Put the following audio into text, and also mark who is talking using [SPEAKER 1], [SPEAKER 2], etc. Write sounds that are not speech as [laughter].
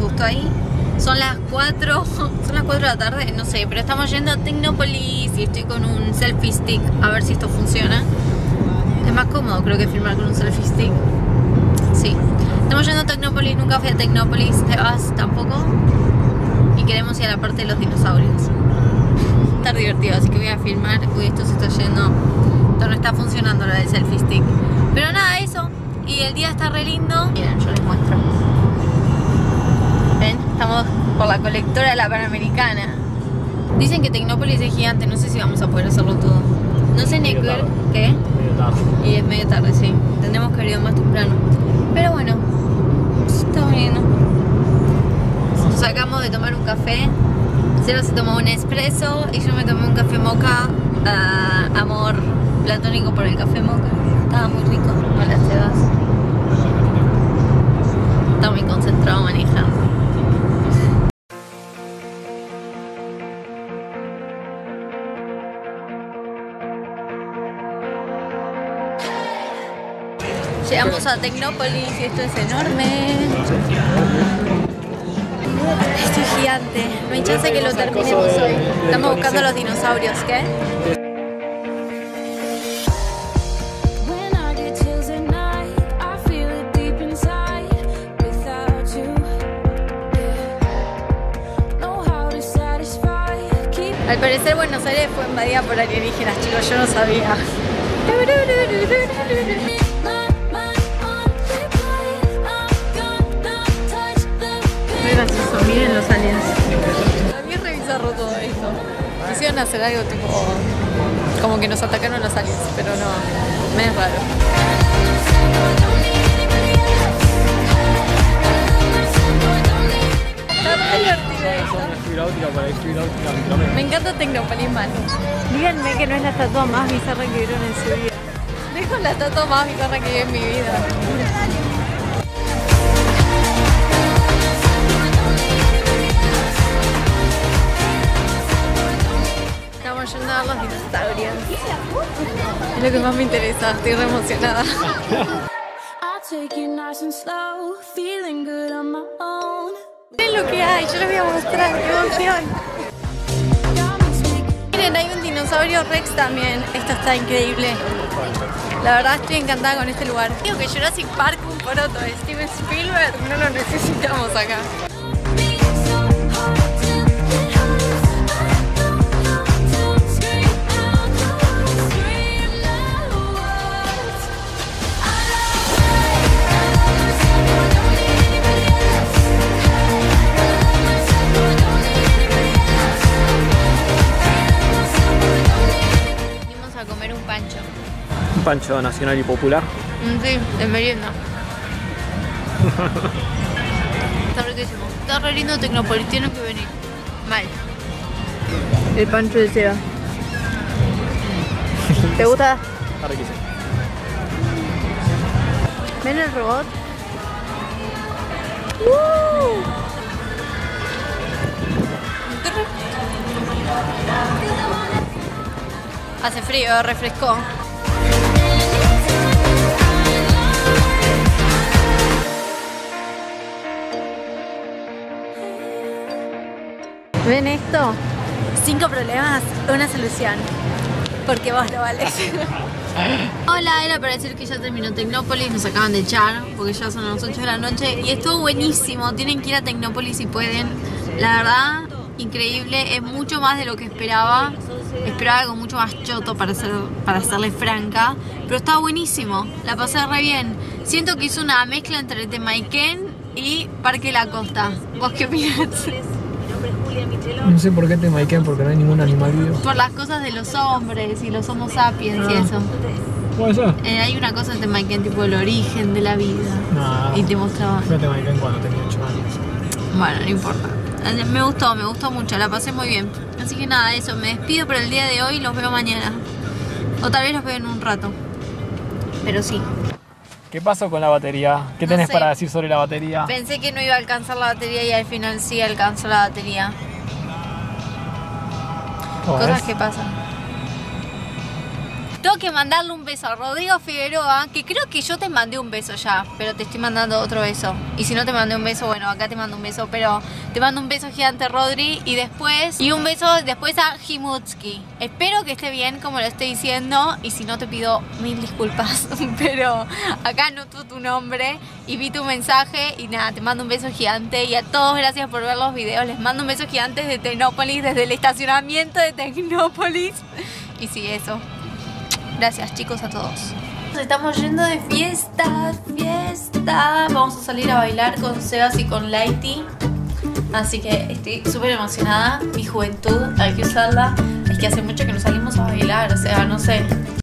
[SPEAKER 1] justo ahí. Son las 4, [laughs] son las 4 de la tarde, no sé, pero estamos yendo a Tecnopolis y estoy con un selfie stick a ver si esto funciona. Es más cómodo creo que filmar con un selfie stick. Sí. Estamos yendo a Tecnópolis, nunca fui a Tecnópolis, te vas tampoco. Y queremos ir a la parte de los dinosaurios. Estar divertido, así que voy a filmar. Uy, esto se está yendo. Esto no está funcionando lo del selfie stick. Pero nada, eso. Y el día está re lindo. Miren, yo les muestro. Estamos por la colectora de la Panamericana. Dicen que Tecnópolis es gigante, no sé si vamos a poder hacerlo todo. No sé ni qué.
[SPEAKER 2] Medio tarde.
[SPEAKER 1] Y es medio tarde, sí. Tendremos que ido más temprano. Pero bueno, está bien. Nos acabamos de tomar un café. Seba se tomó un espresso y yo me tomé un café moca. ah, amor platónico por el café moca. Estaba muy rico. Hola, Sebas. Está muy concentrado manejando. Llegamos a Tecnópolis y esto es enorme. Esto es gigante. No hay chance que lo terminemos hoy. Estamos buscando los dinosaurios, ¿qué? Al parecer Buenos Aires fue invadida por alienígenas, chicos, yo no sabía. [laughs] gracioso, miren los aliens. A mí es re bizarro todo esto. Quisieron hacer algo tipo. como que nos atacaron los aliens, pero no. Me es raro. Está re divertido. Me encanta Tecnopolis. Díganme que no es la estatua más bizarra que vieron en su vida. Dejo la estatua más bizarra que vi en mi vida. Ver los dinosaurios. Es lo que más me interesa, estoy re emocionada. Miren lo que hay, yo les voy a mostrar, qué emoción. Miren, hay un dinosaurio Rex también. Esto está increíble. La verdad estoy encantada con este lugar. Digo que Jurassic Park un poroto de Steven Spielberg, no lo necesitamos acá. Un pancho
[SPEAKER 2] nacional y popular.
[SPEAKER 1] Mm, Sí, de merienda. [laughs] Está riquísimo. Está re lindo Tecnópolis, tienen que venir. Mal. El pancho de Seba. [laughs] ¿Te gusta?
[SPEAKER 2] Está riquísimo.
[SPEAKER 1] ¿Ven el robot? Hace frío, refrescó. ¿Ven esto? Cinco problemas, una solución. Porque vos lo valés. [laughs] Hola, era para decir que ya terminó Tecnópolis, nos acaban de echar, porque ya son las 8 de la noche y estuvo buenísimo. Tienen que ir a Tecnópolis si pueden. La verdad, increíble, es mucho más de lo que esperaba. Esperaba algo mucho más choto para ser, para serle franca, pero está buenísimo, la pasé re bien. Siento que hizo una mezcla entre Temaiken y Parque La Costa. ¿Vos qué opinas?
[SPEAKER 2] No sé por qué te maiquean porque no hay ningún animal vivo.
[SPEAKER 1] Por las cosas de los hombres y los homo sapiens y
[SPEAKER 2] Ah.
[SPEAKER 1] eso.
[SPEAKER 2] ¿Puede ser?
[SPEAKER 1] Eh, hay una cosa en Temaiken, tipo el origen de la vida.
[SPEAKER 2] No.
[SPEAKER 1] Y te mostraban.
[SPEAKER 2] Yo te maiquean cuando tenía 8 años.
[SPEAKER 1] Bueno, no importa. Me gustó, me gustó mucho, la pasé muy bien. Así que nada, eso, me despido por el día de hoy, los veo mañana. O tal vez los veo en un rato. Pero sí.
[SPEAKER 2] ¿Qué pasó con la batería? ¿Qué
[SPEAKER 1] No
[SPEAKER 2] tenés
[SPEAKER 1] sé.
[SPEAKER 2] para decir sobre la batería?
[SPEAKER 1] Pensé que no iba a alcanzar la batería y al final sí alcanzó la batería.
[SPEAKER 2] ¿Cómo
[SPEAKER 1] Cosas que pasan. Tengo que mandarle un beso a Rodrigo Figueroa, que creo que yo te mandé un beso ya, pero te estoy mandando otro beso. Y si no te mandé un beso, bueno, acá te mando un beso, pero te mando un beso gigante Rodri y después y un beso después a Himutski. Espero que esté bien como lo estoy diciendo y si no te pido mil disculpas, [laughs] pero acá noto tu nombre y vi tu mensaje y nada, te mando un beso gigante y a todos gracias por ver los videos. Les mando un beso gigante desde Tecnópolis, desde el estacionamiento de Tecnópolis. Y sí, eso. Gracias chicos a todos. Nos estamos yendo de fiesta, fiesta. Vamos a salir a bailar con Sebas y con Lighty. Así que estoy súper emocionada. Mi juventud, hay que usarla. Es que hace mucho que no salimos a bailar, o sea, no sé.